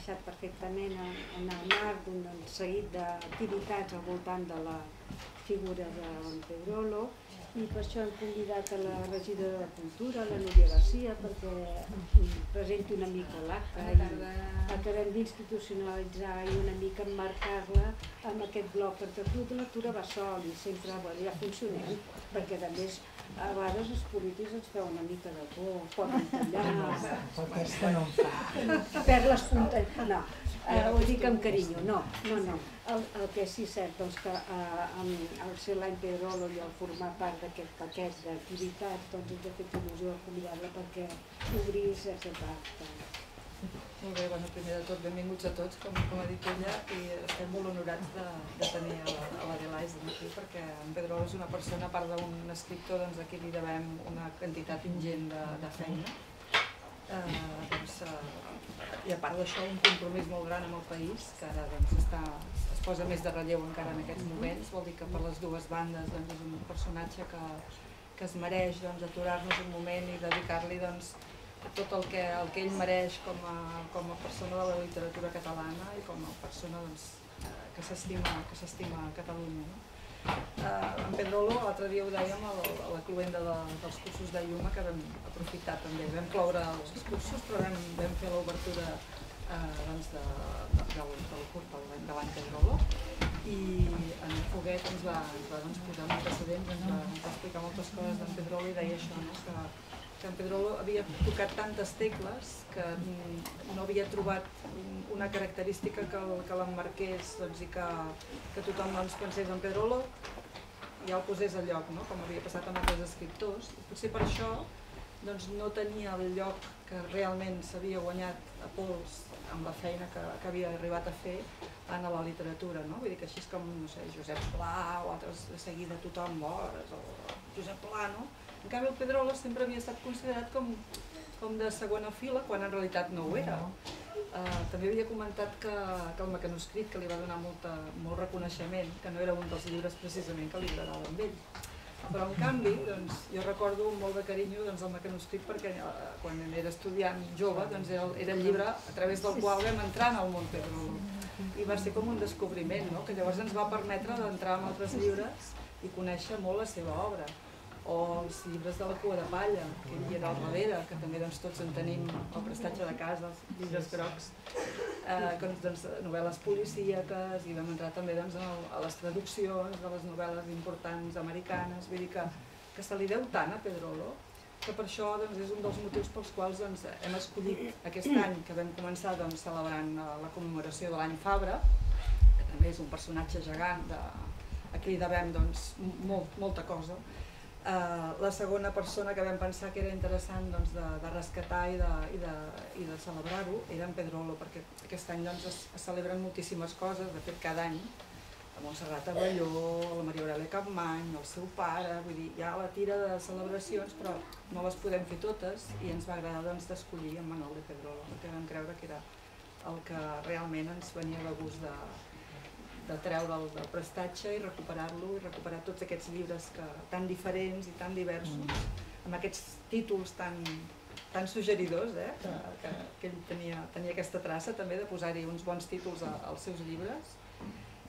enca encaixar perfectament en, en el marc d'un seguit d'activitats al voltant de la figura de Pedrolo i per això hem convidat a la regidora de Cultura, la Núria Garcia, perquè presenti una mica l'acte i acabem d'institucionalitzar i una mica emmarcar-la amb aquest bloc, perquè el Club de Lectura va sol i sempre bueno, ja funcionem, perquè a més a vegades els polítics ens feu una mica de por, poden tallar... Aquesta no em fa. Per l'espontanitat, no, eh, ho dic amb carinyo, no, no, no. El, el que sí és cert, doncs que eh, amb el ser l'any Pedrolo i el formar part d'aquest paquet d'activitats, doncs ens ha fet il·lusió convidar-la perquè obrís aquest acte. Molt bé, bueno, primer de tot, benvinguts a tots, com, com ha dit ella, i estem molt honorats de, de tenir a la, a la Delais aquí, perquè en Pedrolo és una persona, a part d'un escriptor, doncs aquí li devem una quantitat ingent de, de feina. Eh, doncs, eh, I a part d'això, un compromís molt gran amb el país, que ara doncs, està, es posa més de relleu encara en aquests moments, vol dir que per les dues bandes doncs, és un personatge que, que es mereix doncs, aturar-nos un moment i dedicar-li doncs, tot el que, el que ell mereix com a, com a persona de la literatura catalana i com a persona doncs, que s'estima Catalunya. No? Eh, en Pedrolo, l'altre dia ho dèiem a la, la cluenda de, dels cursos de Lluma, que vam aprofitar també. Vam cloure els cursos, però vam, vam fer l'obertura eh, doncs de, de, del, del curt de l'any Pedrolo i en Foguet ens va, ens va doncs, posar un precedent, ens va, ens va explicar moltes coses d'en Pedrolo i deia això, no? que que en Pedrolo havia tocat tantes tecles que mm, no havia trobat una característica que, que l'emmarqués doncs, i que, que tothom doncs, pensés en Pedrolo ja el posés al lloc, no? com havia passat amb altres escriptors. I potser per això doncs, no tenia el lloc que realment s'havia guanyat a pols amb la feina que, que havia arribat a fer en la literatura. No? Vull dir que així és com no sé, Josep Pla o altres de seguida tothom, o Josep Pla, no? En canvi, el Pedrola sempre havia estat considerat com, com de segona fila, quan en realitat no ho era. Uh, també havia comentat que, que el mecanoscrit, que li va donar molta, molt reconeixement, que no era un dels llibres precisament que li agradava amb ell. Però en canvi, doncs, jo recordo molt de carinyo doncs, el mecanoscrit perquè uh, quan era estudiant jove doncs, era, el, era el llibre a través del qual vam entrar en el món Pedrolo. I va ser com un descobriment, no? que llavors ens va permetre d'entrar en altres llibres i conèixer molt la seva obra o els llibres de la cua de palla, que hi era al darrere, que també doncs, tots en tenim el prestatge de casa, els llibres grocs, eh, doncs, novel·les policíaques, i vam entrar també doncs, a les traduccions de les novel·les importants americanes, vull dir que, que se li deu tant a Pedrolo, que per això doncs, és un dels motius pels quals doncs, hem escollit aquest any que vam començar doncs, celebrant eh, la commemoració de l'any Fabra, que també és un personatge gegant, de, aquí devem doncs, molt, molta cosa, Uh, la segona persona que vam pensar que era interessant doncs, de, de rescatar i de, i de, i de celebrar-ho era en Pedrolo, perquè aquest any doncs, es, es celebren moltíssimes coses, de fet cada any, a Montserrat Avelló, la Maria Aurelia Capmany, el seu pare, vull dir, hi ha la tira de celebracions, però no les podem fer totes i ens va agradar doncs, en Manuel de Pedrolo, perquè vam creure que era el que realment ens venia de gust de, de treure'l del prestatge i recuperar-lo i recuperar tots aquests llibres que, tan diferents i tan diversos, mm. amb aquests títols tan, tan suggeridors, eh? que, que, que ell tenia, tenia aquesta traça també de posar-hi uns bons títols a, als seus llibres.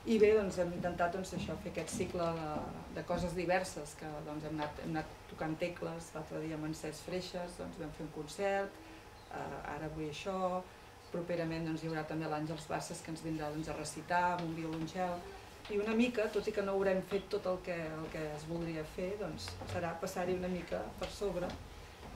I bé, doncs hem intentat doncs, això, fer aquest cicle de, de coses diverses, que doncs, hem, anat, hem anat tocant tecles, l'altre dia amb en Cesc Freixes doncs, vam fer un concert, eh, ara vull això, properament doncs, hi haurà també l'Àngels Basses que ens vindrà doncs, a recitar amb un violoncel. I una mica, tot i que no haurem fet tot el que, el que es voldria fer, doncs, serà passar-hi una mica per sobre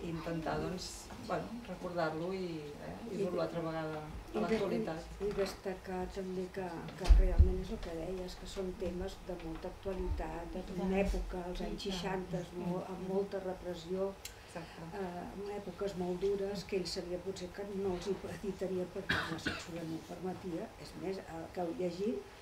i intentar doncs, bueno, recordar-lo i, eh, i dur-lo altra vegada a l'actualitat. I, I destacar també que, que realment és el que deies, que són temes de molta actualitat, d'una època, als anys 60, amb molta repressió, eh, en èpoques molt dures que ell sabia potser que no els hi editaria perquè la censura no permetia, és més, el que heu llegit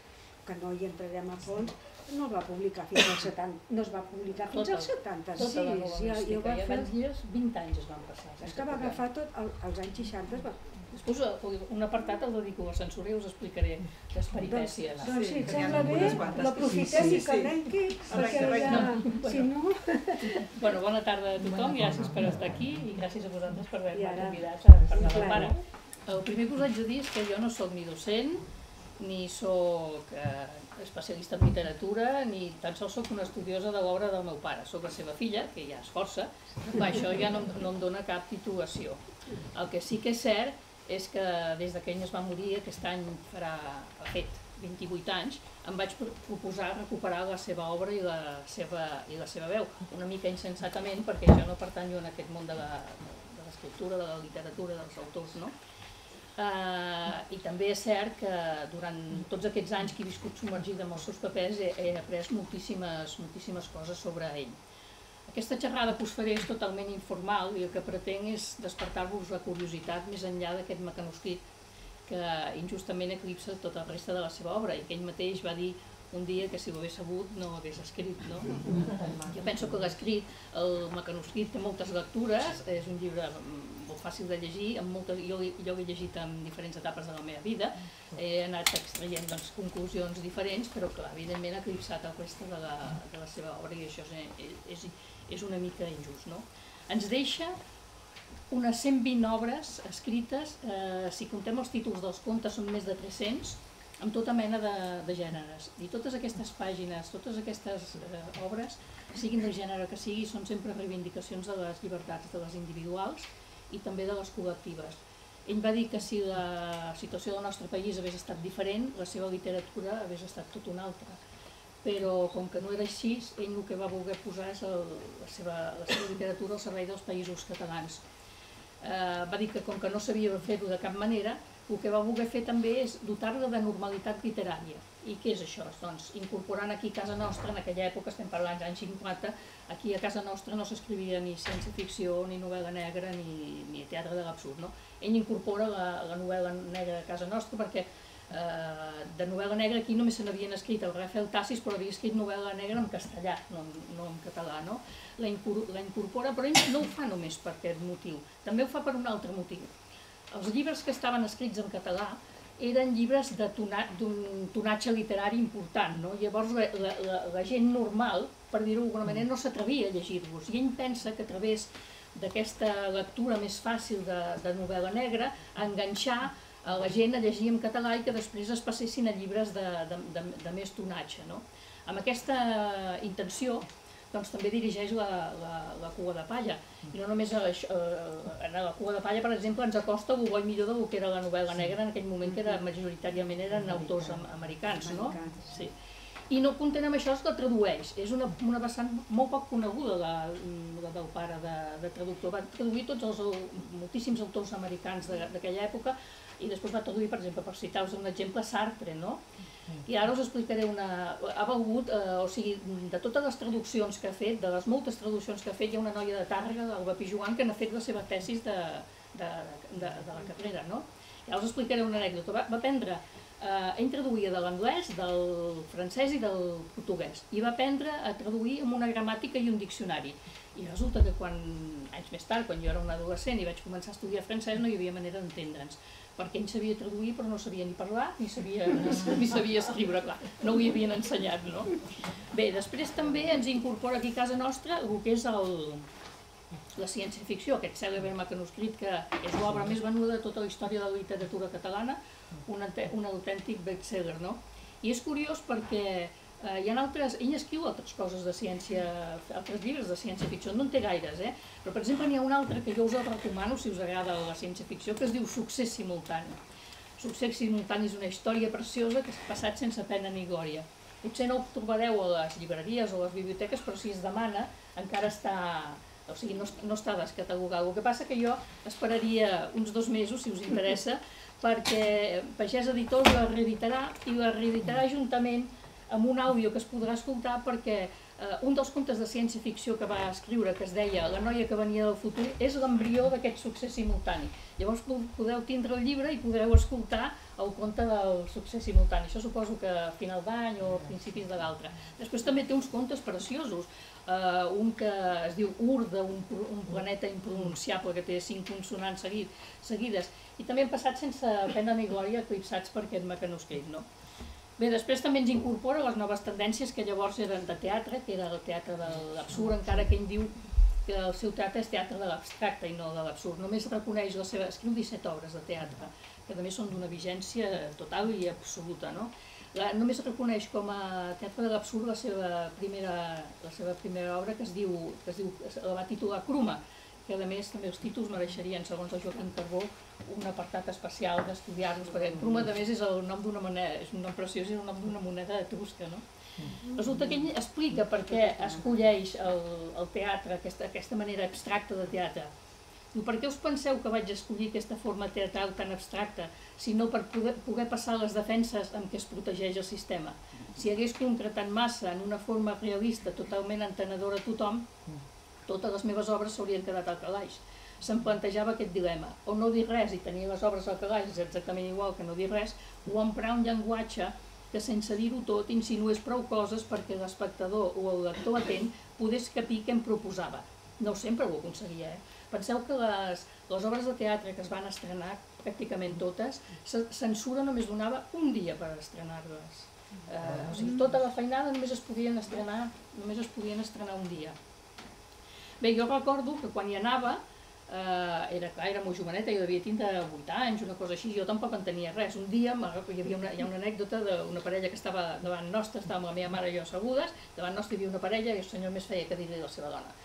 que no hi entrarem a fons, no va publicar fins als 70, no es va publicar fins Tota- als 76. Tota la i, i ho va I fer, abans dies 20 anys es van passar. és que va agafar tot, el, als anys 60 es va, Després un apartat el dedico a censura i us explicaré les doncs, peripècies. doncs si et que n'hi ha sembla bé, l'aprofitem Sí, i sí, que sí. arrenqui, perquè ja, arrenca. si no... Bueno, bona tarda a tothom, gràcies per estar aquí i gràcies a vosaltres per I haver-me convidat a parlar del pare. El primer que us haig de dir és que jo no sóc ni docent, ni sóc eh, especialista en literatura, ni tan sols sóc una estudiosa de l'obra del meu pare. Sóc la seva filla, que ja és força, però això ja no, no em dona cap titulació. El que sí que és cert és que des de que ell es va morir, aquest any farà, ha fet 28 anys, em vaig pro- proposar recuperar la seva obra i la seva, i la seva veu, una mica insensatament perquè jo no pertanyo en aquest món de la, de l'escriptura, de la literatura, dels autors, no? Uh, I també és cert que durant tots aquests anys que he viscut submergida amb els seus papers he, he après moltíssimes, moltíssimes coses sobre ell. Aquesta xerrada que us faré és totalment informal i el que pretenc és despertar-vos la curiositat més enllà d'aquest mecanoscrit que injustament eclipsa tota la resta de la seva obra i que ell mateix va dir un dia que si ho hagués sabut no ho hagués escrit. No? Jo penso que l'escrit, el mecanoscrit té moltes lectures, és un llibre molt fàcil de llegir, amb moltes, jo, jo l'he llegit en diferents etapes de la meva vida, he anat extraient doncs, conclusions diferents, però clar, evidentment ha eclipsat el reste de la, de la seva obra i això és, és, és una mica injust. No? Ens deixa unes 120 obres escrites, eh, si contem els títols dels contes són més de 300, amb tota mena de, de gèneres. I totes aquestes pàgines, totes aquestes eh, obres, siguin del gènere que sigui, són sempre reivindicacions de les llibertats de les individuals i també de les col·lectives. Ell va dir que si la situació del nostre país hagués estat diferent, la seva literatura hagués estat tot una altra. Però com que no era així, ell el que va voler posar és el, la, seva, la seva literatura al servei dels països catalans. Eh, va dir que com que no sabia fer-ho de cap manera, el que va voler fer també és dotar-la de normalitat literària. I què és això? Doncs incorporant aquí a casa nostra, en aquella època, estem parlant dels anys 50, aquí a casa nostra no s'escrivia ni ciència-ficció, ni novel·la negra, ni, ni teatre de l'absurd. No? Ell incorpora la, la novel·la negra a casa nostra perquè eh, de novel·la negra aquí només se n'havien escrit el Rafael Tassis, però havia escrit novel·la negra en castellà, no, no en català. No? La incorpora, però ell no ho fa només per aquest motiu, també ho fa per un altre motiu els llibres que estaven escrits en català eren llibres d'un tonatge literari important, no? Llavors la, la, la, la gent normal, per dir-ho d'alguna manera, no s'atrevia a llegir-los. I ell pensa que a través d'aquesta lectura més fàcil de, de novel·la negra, enganxar a la gent a llegir en català i que després es passessin a llibres de, de, de, de més tonatge. No? Amb aquesta intenció, doncs també dirigeix la, la, la cua de palla. I no només això, eh, en la cua de palla, per exemple, ens acosta i millor del que era la novel·la negra en aquell moment, que era, majoritàriament eren autors am americans, no? Americans. Sí. I no content amb això, es la tradueix. És una, una vessant molt poc coneguda, la, la del pare de, de traductor. Va traduir tots els, moltíssims autors americans de- d'aquella època i després va traduir, per exemple, per citar-vos un exemple, Sartre, no? I ara us explicaré una... Ha valgut, eh, o sigui, de totes les traduccions que ha fet, de les moltes traduccions que ha fet, hi ha una noia de Tàrrega, l'Alba Pijuan, que n'ha fet la seva tesis de, de, de, de la carrera, no? Ja us explicaré una anècdota. Va, va aprendre, eh, ell traduïa de l'anglès, del francès i del portuguès, i va aprendre a traduir amb una gramàtica i un diccionari. I resulta que quan, anys més tard, quan jo era un adolescent i vaig començar a estudiar francès, no hi havia manera d'entendre'ns perquè ell sabia traduir però no sabia ni parlar ni sabia, ni sabia escriure, clar, no ho havien ensenyat, no? Bé, després també ens incorpora aquí a casa nostra el que és el, la ciència-ficció, aquest cèlebre mecanoscrit que és l'obra més venuda de tota la història de la literatura catalana, un, un autèntic bestseller, no? I és curiós perquè eh, hi ha altres, ell escriu altres coses de ciència, altres llibres de ciència-ficció, no en té gaires, eh? Però per exemple n'hi ha un altre que jo us el recomano si us agrada la ciència-ficció, que es diu Succés simultani. Succés simultani és una història preciosa que s'ha passat sense pena ni glòria. Potser no ho trobareu a les llibreries o a les biblioteques, però si es demana encara està, o sigui, no, no està descatalogat. El que passa que jo esperaria uns dos mesos, si us interessa, perquè Pagès Editors la reeditarà i la reeditarà juntament amb un àudio que es podrà escoltar perquè eh, un dels contes de ciència-ficció que va escriure, que es deia La noia que venia del futur, és l'embrió d'aquest succés simultani. Llavors po- podeu tindre el llibre i podreu escoltar el conte del succés simultani. Això suposo que a final d'any o a principis de l'altre. Després també té uns contes preciosos. Uh, un que es diu Urda, un, un planeta impronunciable que té cinc consonants seguit, seguides. I també han passat sense pena ni glòria eclipsats per aquest mecanoscrit. No? Bé, després també ens incorpora les noves tendències que llavors eren de teatre, que era el teatre de l'absurd, encara que ell diu que el seu teatre és teatre de l'abstracte i no de l'absurd. Només reconeix la seva... escriu 17 obres de teatre, que també són d'una vigència total i absoluta. No? La, només reconeix com a teatre de l'absurd la, seva primera, la seva primera obra que es diu, que es diu, la va titular Cruma, que a més també els títols mereixerien, segons el Joaquim Carbó, un apartat especial d'estudiar-los, perquè Cruma a més és el nom d'una moneda, és un nom preciós i és el nom d'una moneda etrusca, no? Mm. Resulta que ell explica per què escolleix el, el teatre, aquesta, aquesta manera abstracta de teatre. Diu, per què us penseu que vaig escollir aquesta forma teatral tan abstracta, si no per poder, poder passar les defenses amb què es protegeix el sistema? Si hagués concretat massa en una forma realista totalment entenedora a tothom, totes les meves obres s'haurien quedat al calaix. Se'm plantejava aquest dilema, o no dir res i tenir les obres al calaix és exactament igual que no dir res, o emprar un llenguatge que sense dir-ho tot insinués prou coses perquè l'espectador o el lector atent pogués capir què em proposava. No sempre ho aconseguia, eh? Penseu que les, les obres de teatre que es van estrenar, pràcticament totes, censura només donava un dia per estrenar-les. Eh, o sigui, tota la feinada només es podien estrenar, només es podien estrenar un dia. Bé, jo recordo que quan hi anava, eh, era clar, era molt joveneta, jo devia tindre 8 anys, una cosa així, jo tampoc en tenia res. Un dia hi havia una, hi ha una anècdota d'una parella que estava davant nostra, estava amb la meva mare i jo assegudes, davant nostra hi havia una parella i el senyor més feia que dir-li la seva dona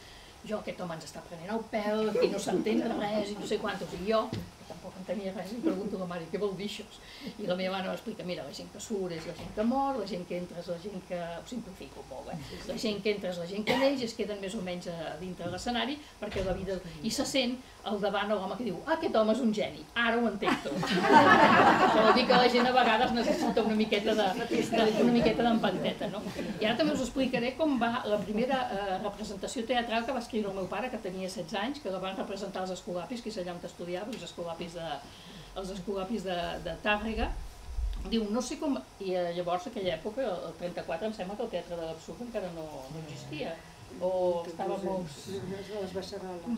jo aquest home ens està prenent el pèl i no s'entén res i no sé quantos, i jo tampoc en tenia res, i pregunto a la mare, què vol dir això? I la meva mare m'explica, mira, la gent que surt és la gent que mor, la gent que entra és la gent que, ho simplifico molt, eh? la gent que entra és la gent que neix, es queden més o menys a dintre de l'escenari, perquè la vida... I se sent al davant l'home que diu, ah, aquest home és un geni, ara ho entenc tot. Això vol dir que la gent a vegades necessita una miqueta de, de una miqueta d'empanteta, no? I ara també us explicaré com va la primera eh, representació teatral que va escriure el meu pare, que tenia 16 anys, que la van representar als escolapis, que és allà on estudiava, els escolapis escolapis de, els escolapis de, de Tàrrega, diu, no sé com... I eh, llavors, en aquella època, el 34, em sembla que el Teatre de l'Absurd encara no, no existia o estava molt...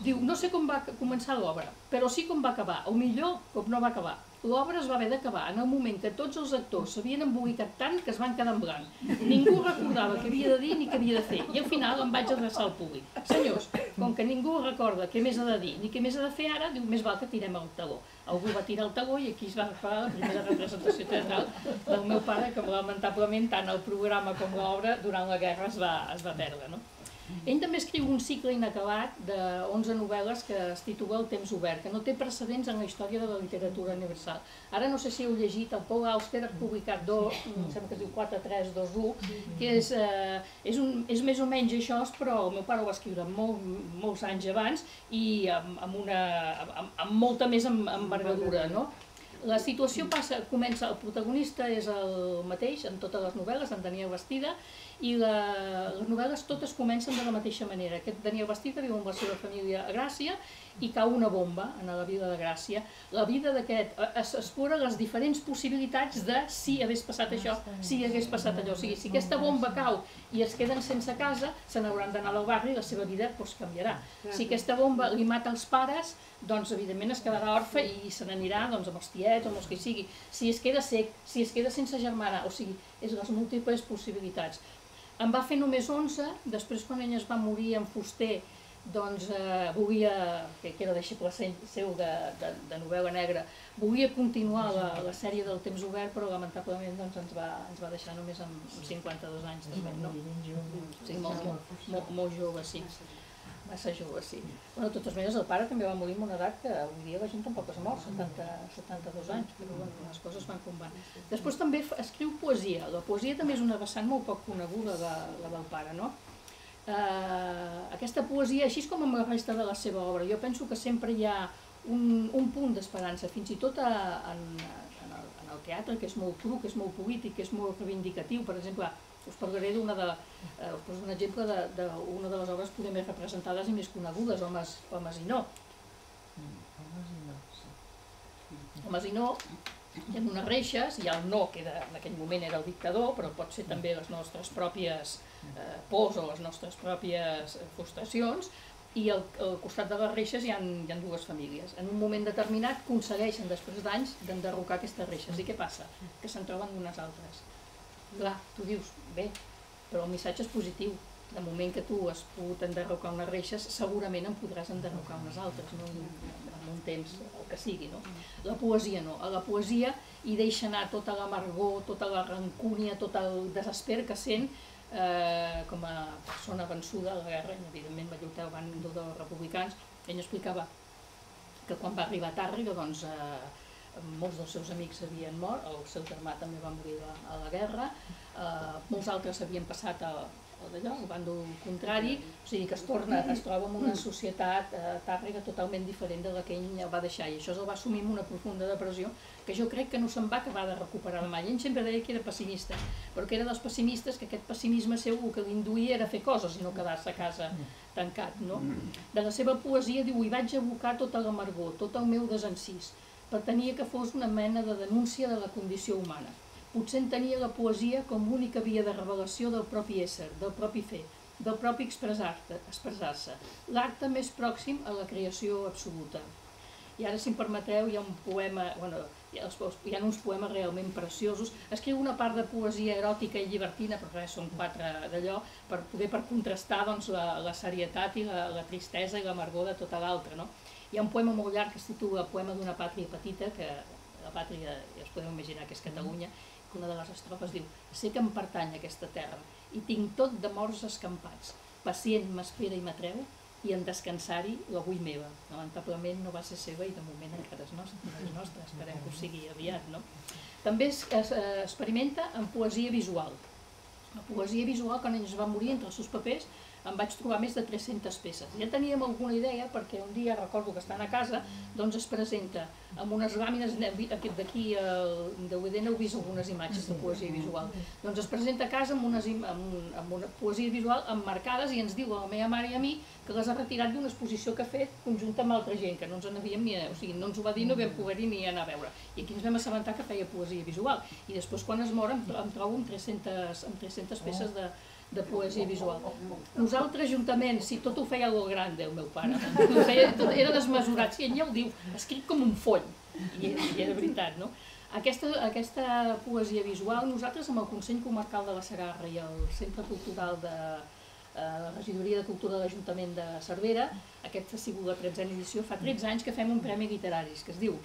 Diu, no sé com va començar l'obra, però sí com va acabar, o millor, com no va acabar. L'obra es va haver d'acabar en el moment que tots els actors s'havien embolicat tant que es van quedar en blanc. Ningú recordava què havia de dir ni què havia de fer, i al final em vaig adreçar al públic. Senyors, com que ningú recorda què més ha de dir ni què més ha de fer ara, diu, més val que tirem el taló. Algú va tirar el taló i aquí es va fer la primera representació teatral del meu pare, que lamentablement tant el programa com l'obra durant la guerra es va, es va perdre. No? Ell també escriu un cicle inacabat de 11 novel·les que es titula El temps obert, que no té precedents en la història de la literatura universal. Ara no sé si heu llegit, el Paul Auster ha publicat dos, em sembla que es diu 4321, que és, eh, és, un, és més o menys això, però el meu pare ho va escriure molt, molts anys abans i amb, amb, una, amb, amb molta més envergadura, no? La situació passa, comença, el protagonista és el mateix en totes les novel·les, en Daniel Bastida, i la, les novel·les totes comencen de la mateixa manera. Aquest Daniel Bastida viu amb la seva família a Gràcia i cau una bomba en la vida de Gràcia. La vida d'aquest eh, es explora les diferents possibilitats de si hagués passat això, si hagués passat allò. O sigui, si aquesta bomba cau i es queden sense casa, se n'hauran d'anar al barri i la seva vida doncs, canviarà. Si aquesta bomba li mata els pares, doncs evidentment es quedarà orfe i se n'anirà doncs, amb els tiets o amb els que sigui. Si es queda sec, si es queda sense germana, o sigui, és les múltiples possibilitats. En va fer només 11, després quan ell es va morir en Fuster, doncs eh, volia, que, que era deixeble seu de, de, de novel·la negra, volia continuar la, la sèrie del temps obert, però lamentablement doncs, ens, va, ens va deixar només amb 52 anys també, no? Sí, molt, molt, molt, molt jove, sí massa jove, sí. Bueno, de totes maneres, el pare també va morir amb una edat que avui dia la gent tampoc es mor, 70, 72 anys, però bueno, les coses van com van. Després també escriu poesia. La poesia també és una vessant molt poc coneguda de la del pare, no? Eh, aquesta poesia, així com amb la resta de la seva obra, jo penso que sempre hi ha un, un punt d'esperança, fins i tot a, en, en, el, en el teatre, que és molt cru, que és molt polític, que és molt reivindicatiu. Per exemple, us parlaré d'una de, eh, us poso un exemple d'una de, de les obres poder més representades i més conegudes, Homes, Homes i no. Mm, homes i no, sí. Homes i no hi ha unes reixes, hi ha el no, que era, en aquell moment era el dictador, però pot ser també les nostres pròpies eh, pors o les nostres pròpies frustracions, i al, al costat de les reixes hi ha, hi ha dues famílies. En un moment determinat aconsegueixen, després d'anys, d'enderrocar aquestes reixes. I què passa? Que se'n troben unes altres. Clar, tu dius, bé, però el missatge és positiu. De moment que tu has pogut enderrocar unes reixes, segurament en podràs enderrocar unes altres, no? en un temps, el que sigui. No? La poesia no. A la poesia hi deixa anar tota l'amargor, tota la rancúnia, tot el desesper que sent eh, com a persona vençuda a la guerra, i evidentment va lluitar bàndol dels republicans, ell explicava que quan va arribar a Tàrrega, doncs, eh, molts dels seus amics havien mort, el seu germà també va morir a, a la guerra, eh, molts altres havien passat a, d'allò, el bàndol contrari, o sigui que es torna, es troba en una societat eh, tàrrega totalment diferent de la que ell va deixar i això el va assumir amb una profunda depressió que jo crec que no se'n va acabar de recuperar mai. Ell sempre deia que era pessimista, però que era dels pessimistes que aquest pessimisme seu el que l'induïa era fer coses i no quedar-se a casa tancat. No? De la seva poesia diu, hi vaig abocar tota l'amargor, tot el meu desencís, pretenia que fos una mena de denúncia de la condició humana potser entenia la poesia com única via de revelació del propi ésser, del propi fer, del propi expressar-se, expressar l'acte més pròxim a la creació absoluta. I ara, si em permeteu, hi ha un poema, bueno, hi ha, hi ha uns poemes realment preciosos. Escriu una part de poesia eròtica i llibertina, però res, són quatre d'allò, per poder per contrastar doncs, la, la serietat i la, la tristesa i l'amargor de tota l'altra. No? Hi ha un poema molt llarg que es titula Poema d'una pàtria petita, que la pàtria, ja us podeu imaginar que és Catalunya, que una de les estrofes diu «Sé que em pertany aquesta terra i tinc tot de morts escampats. Pacient m'espera i m'atreu i en descansar-hi la vull meva». Lamentablement no va ser seva i de moment encara és nostra, no és nostra esperem que ho sigui aviat. No? També es, es, es experimenta en poesia visual. La poesia visual, quan es va morir entre els seus papers, em vaig trobar més de 300 peces. Ja teníem alguna idea perquè un dia recordo que estan a casa, doncs es presenta amb unes làmines, d'aquí al DVD n'heu vist algunes imatges de poesia visual, doncs es presenta a casa amb, unes, amb, un, amb una poesia visual emmarcades i ens diu a la meva mare i a mi que les ha retirat d'una exposició que ha fet conjunta amb altra gent, que no ens en havíem ni, o sigui, no ens ho va dir, no vam poder-hi ni anar a veure. I aquí ens vam assabentar que feia poesia visual. I després quan es mor em, em trobo amb 300, amb 300 peces de, de poesia visual. Nosaltres, juntament, si tot ho feia el grande, el meu pare, feia, tot era desmesurat, si ell ja ho diu, escrit com un foll, i, i era veritat, no? Aquesta, aquesta poesia visual, nosaltres amb el Consell Comarcal de la Segarra i el Centre Cultural de eh, la Regidoria de Cultura de l'Ajuntament de Cervera, aquesta ha sigut la 13a edició, fa 13 anys que fem un premi literaris, que es diu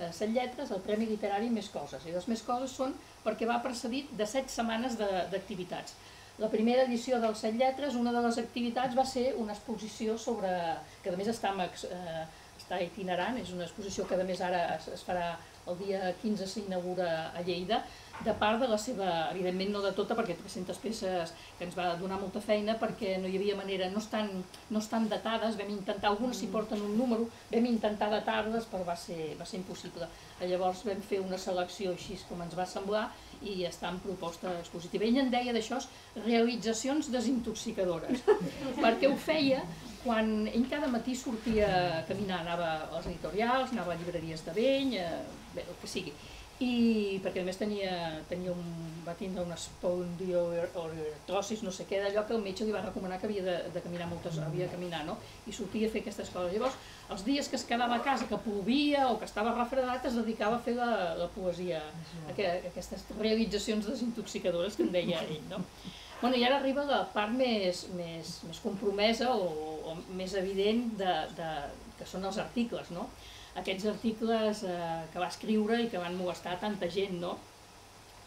eh, Set lletres, el Premi Literari Més Coses. I les més coses són perquè va precedit de 7 setmanes d'activitats. La primera edició dels Set Lletres, una de les activitats va ser una exposició sobre, que a més està, eh, està itinerant, és una exposició que a més ara es, es farà el dia 15 s'inaugura a Lleida, de part de la seva, evidentment no de tota, perquè 300 peces que ens va donar molta feina, perquè no hi havia manera, no estan, no estan datades, vam intentar, algunes s'hi porten un número, vam intentar datar-les, però va ser, va ser impossible. Llavors vam fer una selecció així com ens va semblar, i està en proposta expositiva. Ell en deia d'això realitzacions desintoxicadores, perquè ho feia quan ell cada matí sortia a caminar, anava a les editorials, anava a llibreries de vell, eh, bé, el que sigui, i perquè a més tenia, tenia un, va tindre una espondioartrosis, no sé què, d'allò que el metge li va recomanar que havia de, de caminar moltes, havia de caminar, no? I sortia a fer aquestes coses. Llavors, els dies que es quedava a casa, que plovia o que estava refredat, es dedicava a fer la, la poesia, aquestes realitzacions desintoxicadores que en deia ell, no? Bueno, i ara arriba la part més, més, més compromesa o, o més evident de, de, que són els articles, no? Aquests articles eh, que va escriure i que van molestar tanta gent, no?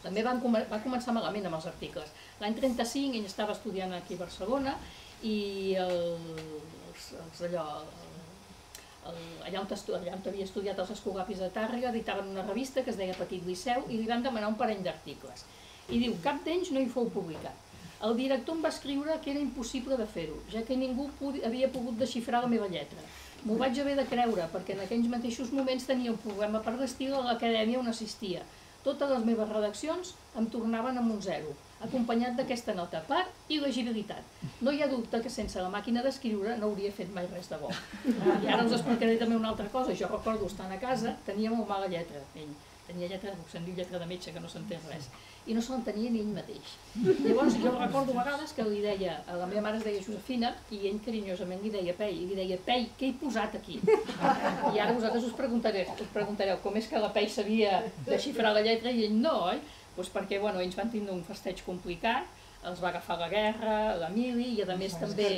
També van, va començar malament amb els articles. L'any 35 ell estava estudiant aquí a Barcelona i el, els, els allò, el, allà, on allà on havia estudiat els escolapis de Tàrrega editaven una revista que es deia Petit Liceu i li van demanar un parell d'articles. I diu, cap d'ells no hi fou publicat. El director em va escriure que era impossible de fer-ho, ja que ningú havia pogut desxifrar la meva lletra. M'ho vaig haver de creure, perquè en aquells mateixos moments tenia un problema per l'estil a l'acadèmia on assistia. Totes les meves redaccions em tornaven amb un zero, acompanyat d'aquesta nota, part i legibilitat. No hi ha dubte que sense la màquina d'escriure no hauria fet mai res de bo. I ara us explicaré també una altra cosa. Jo recordo estant a casa, tenia molt mala lletra, ell tenia lletra, diu lletra de metge, que no s'entén res, i no se l'entenia ni ell mateix. Llavors jo recordo vegades que li deia, a la meva mare es deia Josefina, i ell carinyosament li deia Pei, i li deia Pei, què he posat aquí? I ara vosaltres us preguntareu, us preguntareu com és que la Pei sabia desxifrar la lletra i ell no, oi? Pues perquè bueno, ells van tindre un festeig complicat, els va agafar la guerra, la mili, i a més també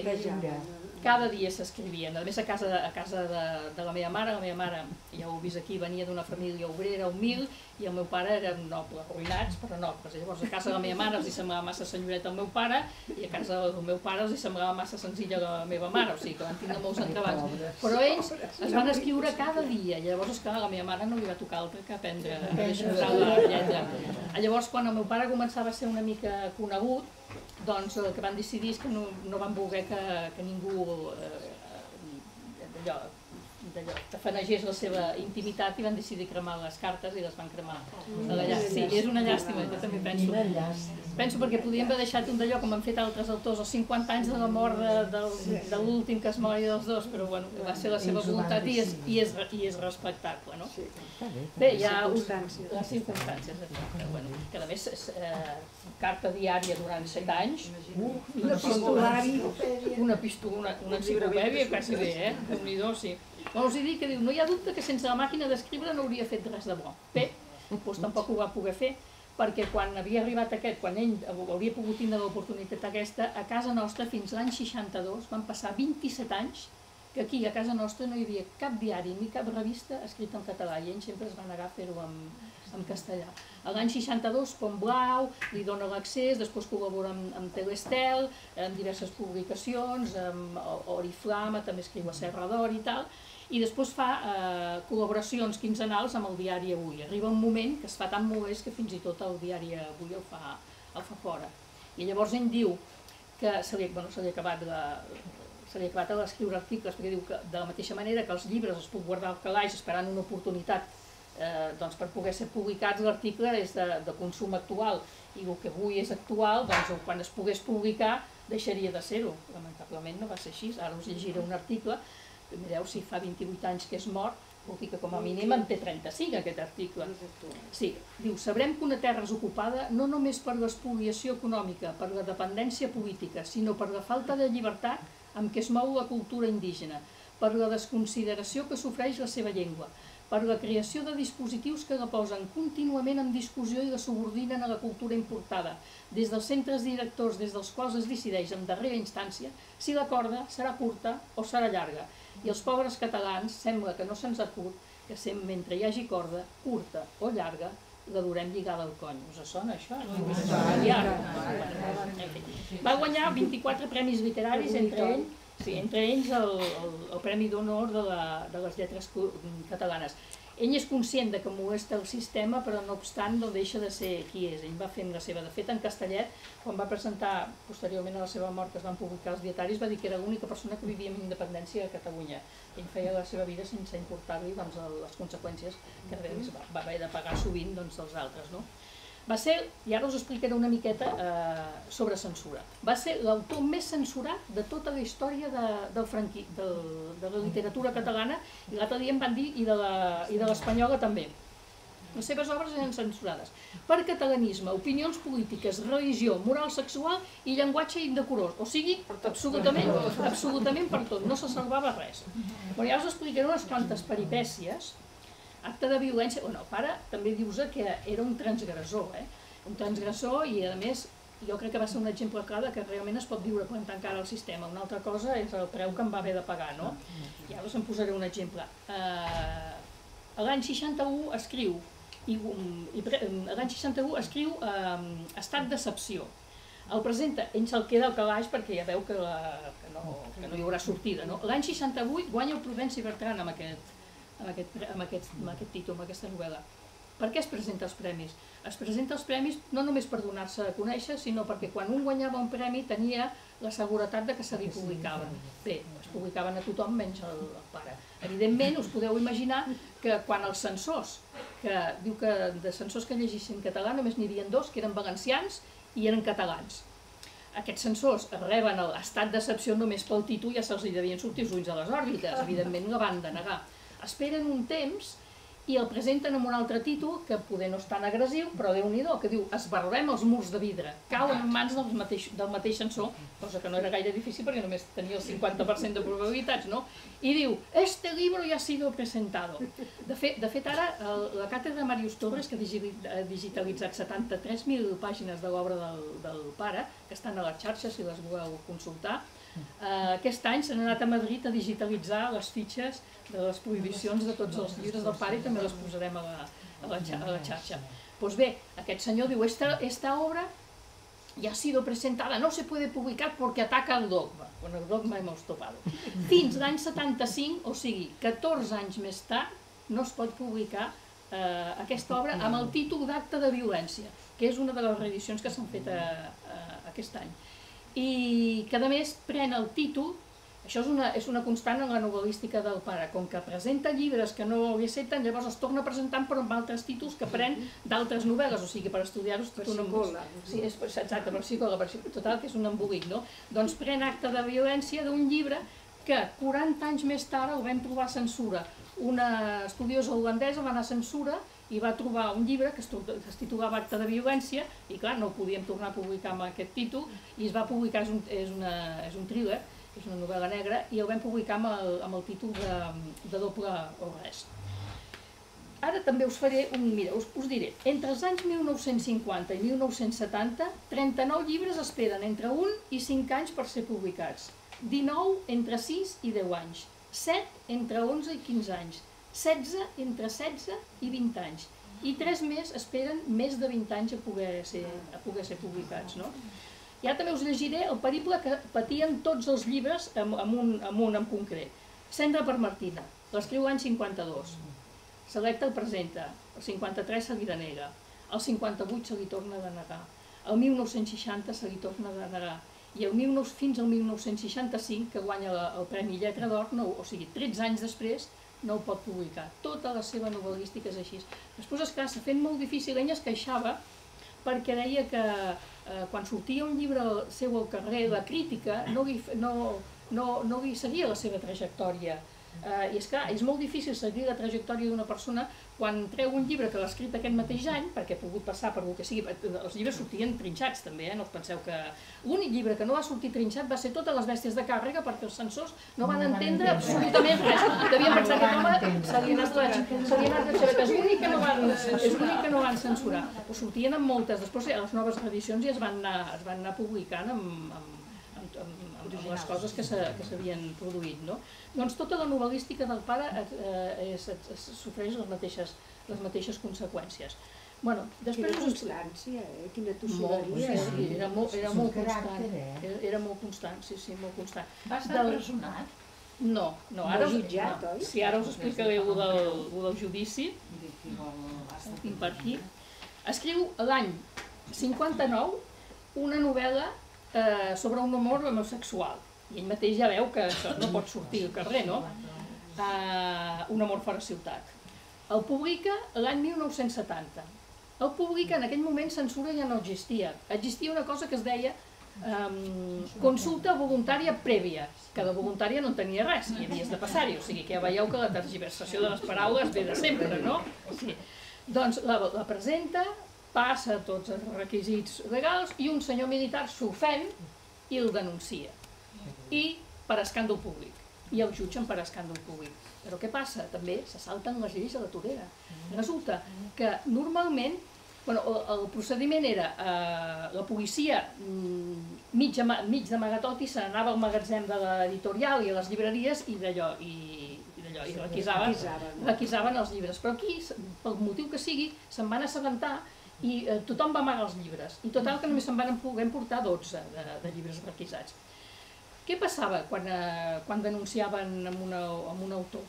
cada dia s'escrivien. A més, a casa, a casa de, de la meva mare, la meva mare, ja ho heu vist aquí, venia d'una família obrera humil i el meu pare era noble, arruïnats però nobles. Llavors a casa de la meva mare els hi semblava massa senyoreta el meu pare i a casa del meu pare els hi semblava massa senzilla la meva mare, o sigui que van tindre molts entrebancs. Però ells es van escriure cada dia llavors, esclar, a la meva mare no li va tocar altre que aprendre a deixar la lletra. Llavors, quan el meu pare començava a ser una mica conegut, doncs el que van decidir és que no, no van voler que, que ningú eh, d'allò d'allò, tafanegés la seva intimitat i van decidir cremar les cartes i les van cremar a la llàstima. Sí, és una llàstima, jo també penso. Penso perquè podíem haver deixat un d'allò com han fet altres autors, els 50 anys de la mort de, de, de l'últim que es mori dels dos, però bueno, va ser la seva voluntat i és, i és, i és respectable, no? Bé, hi ha les circumstàncies, exacte. Bueno, que a més, eh, carta diària durant 7 anys, un epistolari, una, una, una enciclopèdia quasi bé, eh? déu nhi sí. Bueno, us he dit que diu, no hi ha dubte que sense la màquina d'escriure no hauria fet res de bo. Bé, doncs tampoc ho va poder fer, perquè quan havia arribat aquest, quan ell hauria pogut tindre l'oportunitat aquesta, a casa nostra fins l'any 62 van passar 27 anys que aquí a casa nostra no hi havia cap diari ni cap revista escrit en català i ell sempre es va negar a fer-ho en, en castellà. A l'any 62 Pont Blau li dona l'accés, després col·labora amb, amb Telestel, en diverses publicacions, amb Oriflama, també escriu a Serra d'Or i tal, i després fa eh, col·laboracions quinzenals amb el diari Avui. Arriba un moment que es fa tan molest que fins i tot el diari Avui el fa, el fa fora. I llavors ell diu que se li, bueno, se li ha acabat la, se li ha acabat d'escriure articles perquè diu que de la mateixa manera que els llibres es puc guardar al calaix esperant una oportunitat eh, doncs per poder ser publicats l'article és de, de consum actual i el que avui és actual, doncs quan es pogués publicar deixaria de ser-ho. Lamentablement no va ser així, ara us llegiré un article mireu, si fa 28 anys que és mort, vol dir que com a mínim en té 35 aquest article. Sí, diu, sabrem que una terra és ocupada no només per l'espoliació econòmica, per la dependència política, sinó per la falta de llibertat amb què es mou la cultura indígena, per la desconsideració que sofreix la seva llengua, per la creació de dispositius que la posen contínuament en discussió i la subordinen a la cultura importada, des dels centres directors des dels quals es decideix en darrera instància si la corda serà curta o serà llarga, i els pobres catalans sembla que no se'ns acut que sempre, mentre hi hagi corda, curta o llarga, la durem lligada al cony. Us sona això? Va guanyar 24 premis literaris, entre ells, sí, entre ells el, el, el Premi d'Honor de, la, de les lletres catalanes. Ell és conscient de que molesta el sistema, però no obstant no deixa de ser qui és. Ell va fent la seva. De fet, en Castellet, quan va presentar posteriorment a la seva mort, que es van publicar els dietaris, va dir que era l'única persona que vivia amb independència a Catalunya. Ell feia la seva vida sense importar-li doncs, les conseqüències que va, va haver de pagar sovint doncs, dels altres. No? Va ser, i ara us explicaré una miqueta eh, sobre censura, va ser l'autor més censurat de tota la història de, del franqui, de, de la literatura catalana, i l'altre dia em van dir, i de l'espanyola també. Les seves obres eren censurades per catalanisme, opinions polítiques, religió, moral sexual i llenguatge indecorós. O sigui, absolutament, absolutament per tot, no se salvava res. Bueno, ja us explicaré unes quantes peripècies acte de violència, bueno, el pare també dius que era un transgressor, eh? un transgressor i a més jo crec que va ser un exemple clar que realment es pot viure plantant cara al sistema. Una altra cosa és el preu que em va haver de pagar, no? I ara us en posaré un exemple. Uh, L'any 61 escriu, i, i l'any 61 escriu um, Estat d'excepció. El presenta, ell se'l queda al calaix perquè ja veu que, la, que, no, que no hi haurà sortida. No? L'any 68 guanya el Prudenci Bertran amb aquest, amb aquest, amb aquest, amb aquest títol, amb aquesta novel·la. Per què es presenta els premis? Es presenta els premis no només per donar-se a conèixer, sinó perquè quan un guanyava un premi tenia la seguretat de que se li publicava. Bé, es publicaven a tothom menys el, el pare. Evidentment, us podeu imaginar que quan els censors, que diu que de censors que llegissin català només n'hi havia dos, que eren valencians i eren catalans. Aquests censors reben l'estat d'excepció només pel títol, ja se'ls devien sortir els ulls a les òrbites, evidentment la van denegar esperen un temps i el presenten amb un altre títol que poder no és tan agressiu, però déu nhi que diu Esbarrem els murs de vidre, cauen en mans del mateix, del mateix censor, cosa que no era gaire difícil perquè només tenia el 50% de probabilitats, no? I diu, este libro ya ha sido presentado. De fet, de fet ara, el, la càtedra Marius Torres, que ha digitalitzat 73.000 pàgines de l'obra del, del pare, que estan a les xarxes si les voleu consultar, eh, aquest any s'han anat a Madrid a digitalitzar les fitxes de les prohibicions de tots els llibres del pare i també les posarem a la, a la, a la xarxa. Pues bé, aquest senyor diu, esta, esta obra ya ha sido presentada, no se puede publicar porque ataca el dogma. Bueno, el dogma hemos topado. Fins l'any 75, o sigui, 14 anys més tard, no es pot publicar eh, aquesta obra amb el títol d'acte de violència, que és una de les reedicions que s'han fet a, a, aquest any. I que a més pren el títol això és una, és una constant en la novel·lística del pare, com que presenta llibres que no accepten, llavors els torna presentant però amb altres títols que pren d'altres novel·les, o sigui, per estudiar-los tot un embolic. Sí, és, exacte, per psicòloga, per total, que és un embolic, no? Doncs pren acte de violència d'un llibre que 40 anys més tard el vam trobar censura. Una estudiosa holandesa va anar a censura i va trobar un llibre que es titulava Acte de violència i clar, no podíem tornar a publicar amb aquest títol i es va publicar, és un, és una, és un thriller, és una novel·la negra, i el vam publicar amb el, amb el títol de, de doble o res. Ara també us faré un... Mira, us, us diré, entre els anys 1950 i 1970, 39 llibres esperen entre 1 i 5 anys per ser publicats, 19 entre 6 i 10 anys, 7 entre 11 i 15 anys, 16 entre 16 i 20 anys, i 3 més esperen més de 20 anys a poder ser, a poder ser publicats. No? Ja també us llegiré el periple que patien tots els llibres amb, amb, un, amb un en concret. Cendra per Martina, l'escriu l'any 52. Selecta el presenta, el 53 se li denega, el 58 se li torna a denegar, el 1960 se li torna a denegar, i el 19, fins al 1965, que guanya la, el Premi Lletra d'Or, no, o sigui, 13 anys després, no ho pot publicar. Tota la seva novel·lística és així. Després, esclar, s'ha fet molt difícil, ella es queixava perquè deia que eh, quan sortia un llibre seu al carrer, la crítica no li, no, no, no li seguia la seva trajectòria. Eh, I és clar, és molt difícil seguir la trajectòria d'una persona quan treu un llibre que l'ha escrit aquest mateix any, perquè ha pogut passar per el que sigui, els llibres sortien trinxats també, eh? no us penseu que... L'únic llibre que no va sortir trinxat va ser totes les bèsties de càrrega perquè els censors no van entendre absolutament res. Devien pensar que home se li anat la xaveta. És l'únic que no van, és que no van censurar. Però sortien amb moltes, després les noves edicions ja es van anar, es van anar publicant amb amb, amb, amb les coses que s'havien produït. No? Doncs tota la novel·lística del pare eh, és, és, sofreix les mateixes, les mateixes conseqüències. Bueno, després Quina constància, eh? Quina tossuderia. Molt, sí, sí, era molt, era molt constant. Era, era molt constant, sí, sí, molt constant. Va estar empresonat? No, no, ara, no jutjat, no, si ara us explicaré el del, el del judici, tinc per aquí. Escriu l'any 59 una novel·la eh, sobre un humor homosexual. I ell mateix ja veu que això no pot sortir al carrer, no? Eh, un amor fora ciutat. El publica l'any 1970. El publica, en aquell moment censura ja no existia. Existia una cosa que es deia um, consulta voluntària prèvia, que de voluntària no en tenia res, i havies de passar-hi, o sigui que ja veieu que la tergiversació de les paraules ve de sempre, no? Sí. Doncs la, la presenta, passa tots els requisits legals i un senyor militar s'ofèn i el denuncia. I per escàndol públic. I el jutgen per escàndol públic. Però què passa? També se salten les lleis a la torera. Resulta que normalment bueno, el, procediment era eh, la policia mm, mig, mig d'amagatot i se n'anava al magatzem de l'editorial i a les llibreries i d'allò i, i d'allò i requisaven, requisaven els llibres. Però aquí, pel motiu que sigui, se'n van assabentar i eh, tothom va amagar els llibres, i total que només se'n van poder portar 12 de, de llibres requisats. Què passava quan, eh, quan denunciaven amb, una, amb un autor?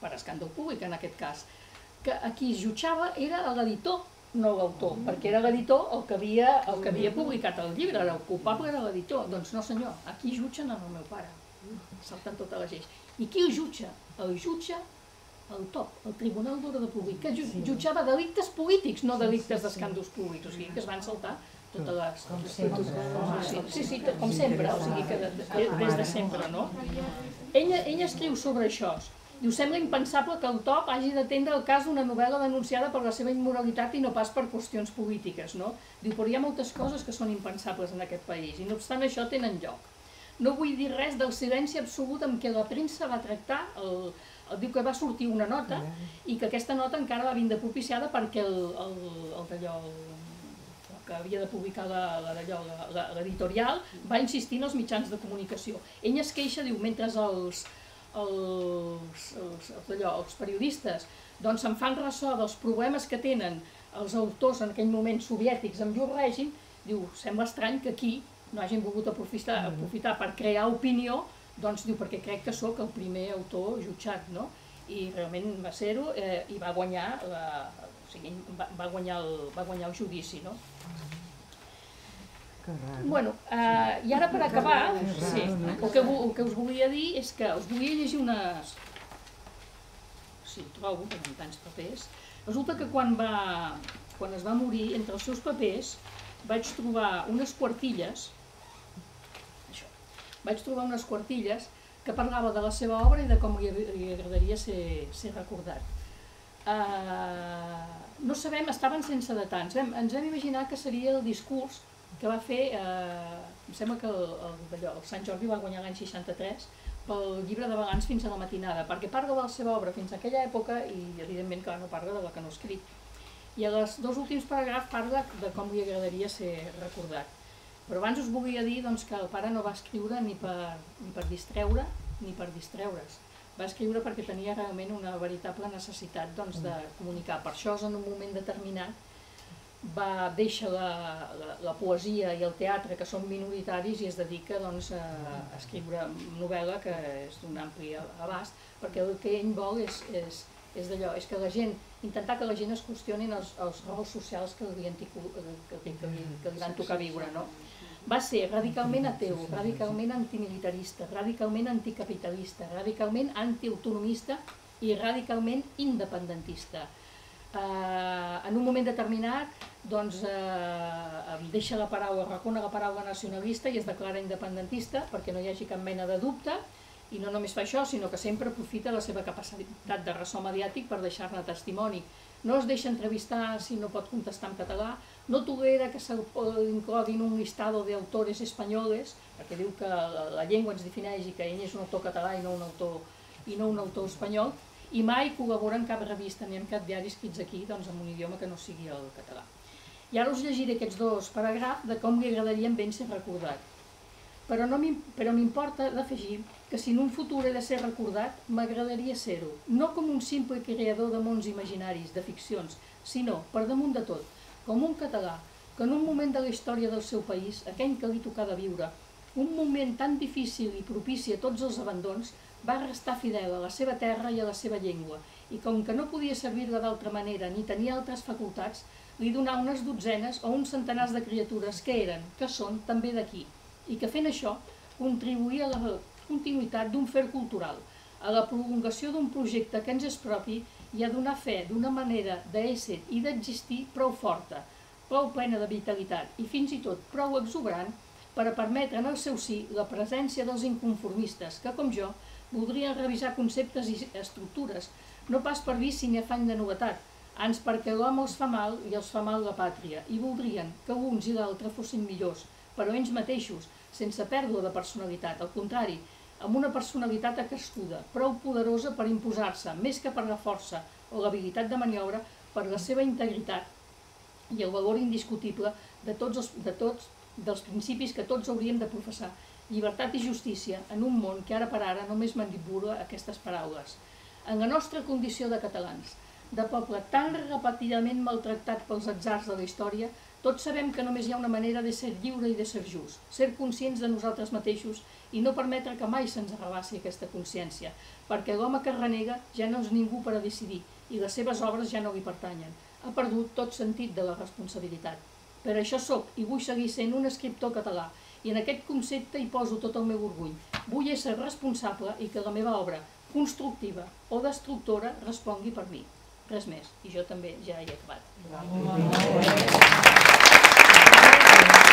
Per escàndol públic, en aquest cas. Que a qui es jutjava era l'editor, no l'autor, perquè era l'editor el, que havia, el que havia publicat el llibre, el culpable era l'editor. Doncs no senyor, aquí jutgen el meu pare. Salten totes les lleis. I qui el jutja? El jutja el top, el Tribunal d'Ordre Públic, que jutjava delictes polítics, no delictes d'escàndols públics, o sigui que es van saltar totes les... Com sempre. Sí, sí, com sempre, o sigui que de, de, des de sempre, no? Ella, ella escriu sobre això Diu, sembla impensable que el TOP hagi d'atendre el cas d'una novel·la denunciada per la seva immoralitat i no pas per qüestions polítiques, no? Diu, però hi ha moltes coses que són impensables en aquest país i no obstant això tenen lloc. No vull dir res del silenci absolut amb què la premsa va tractar, el, diu que va sortir una nota i que aquesta nota encara va vindre propiciada perquè el, el, el d'allò, que havia de publicar l'editorial, va insistir en els mitjans de comunicació. Ell es queixa, diu, mentre els, els, els, allò, els periodistes doncs se'n fan ressò dels problemes que tenen els autors en aquell moment soviètics amb llur règim, diu, sembla estrany que aquí no hagin volgut aprofitar, mm. aprofitar per crear opinió, doncs diu, perquè crec que sóc el primer autor jutjat, no? I realment va ser-ho eh, i va guanyar, la, o sigui, va, va, guanyar el, va guanyar el judici, no? Bueno, uh, i ara per acabar, sí, el, que, el que us volia dir és que us volia llegir unes... Si el trobo, que en tants papers. Resulta que quan, va, quan es va morir, entre els seus papers, vaig trobar unes quartilles, vaig trobar unes quartilles que parlava de la seva obra i de com li, li agradaria ser, ser recordat. Uh, no sabem, estaven sense detalls, vam, ens vam imaginar que seria el discurs que va fer, eh, em sembla que el, el, el Sant Jordi va guanyar l'any 63 pel llibre de Bagans fins a la matinada, perquè parla de la seva obra fins a aquella època i evidentment que no parla de la que no ha escrit. I a les dos últims paràgrafs parla de com li agradaria ser recordat. Però abans us volia dir doncs, que el pare no va escriure ni per, ni per distreure ni per distreure's. Va escriure perquè tenia realment una veritable necessitat doncs, de comunicar. Per això en un moment determinat va deixar la, la, la poesia i el teatre, que són minoritaris, i es dedica doncs, a, a escriure novel·la, que és d'un ampli abast, perquè el que ell vol és, és, és d'allò, és que la gent, intentar que la gent es qüestionin els, els rols socials que li, que, que, que, li, que li van tocar viure. No? Va ser radicalment ateu, radicalment antimilitarista, radicalment anticapitalista, radicalment antiautonomista i radicalment independentista eh, en un moment determinat doncs, eh, deixa la paraula, recona la paraula nacionalista i es declara independentista perquè no hi hagi cap mena de dubte i no només fa això, sinó que sempre aprofita la seva capacitat de ressò mediàtic per deixar-ne testimoni. No es deixa entrevistar si no pot contestar en català, no tolera que s'incloguin un listado d'autores espanyoles, perquè diu que la, la llengua ens defineix i que ell és un autor català i no un autor, i no un autor espanyol, i mai col·labora en cap revista ni en cap diari escrits aquí doncs, en un idioma que no sigui el català. I ara us llegiré aquests dos paràgrafs de com li agradaria ben ser recordat. Però no però m'importa d'afegir que si en un futur he de ser recordat, m'agradaria ser-ho, no com un simple creador de mons imaginaris, de ficcions, sinó, per damunt de tot, com un català que en un moment de la història del seu país, aquell que li tocava viure, un moment tan difícil i propici a tots els abandons, va restar fidel a la seva terra i a la seva llengua, i com que no podia servir-la d'altra manera ni tenia altres facultats, li donà unes dotzenes o uns centenars de criatures que eren, que són, també d'aquí, i que fent això contribuïa a la continuïtat d'un fer cultural, a la prolongació d'un projecte que ens és propi i a donar fe d'una manera d'ésser i d'existir prou forta, prou plena de vitalitat i fins i tot prou exuberant per a permetre en el seu sí la presència dels inconformistes que, com jo, voldrien revisar conceptes i estructures, no pas per vici ni afany de novetat, ans perquè l'home els fa mal i els fa mal la pàtria, i voldrien que uns i l'altre fossin millors, però ells mateixos, sense pèrdua de personalitat, al contrari, amb una personalitat acrestuda, prou poderosa per imposar-se, més que per la força o l'habilitat de maniobra, per la seva integritat i el valor indiscutible de tots, els, de tots dels principis que tots hauríem de professar llibertat i justícia en un món que ara per ara només manipula aquestes paraules. En la nostra condició de catalans, de poble tan repetidament maltractat pels atzars de la història, tots sabem que només hi ha una manera de ser lliure i de ser just, ser conscients de nosaltres mateixos i no permetre que mai se'ns arrabassi aquesta consciència, perquè l'home que renega ja no és ningú per a decidir i les seves obres ja no li pertanyen. Ha perdut tot sentit de la responsabilitat. Per això sóc i vull seguir sent un escriptor català i en aquest concepte hi poso tot el meu orgull. Vull ser responsable i que la meva obra, constructiva o destructora, respongui per mi res més. I jo també ja he acabat. Bravo. Bravo. Bravo.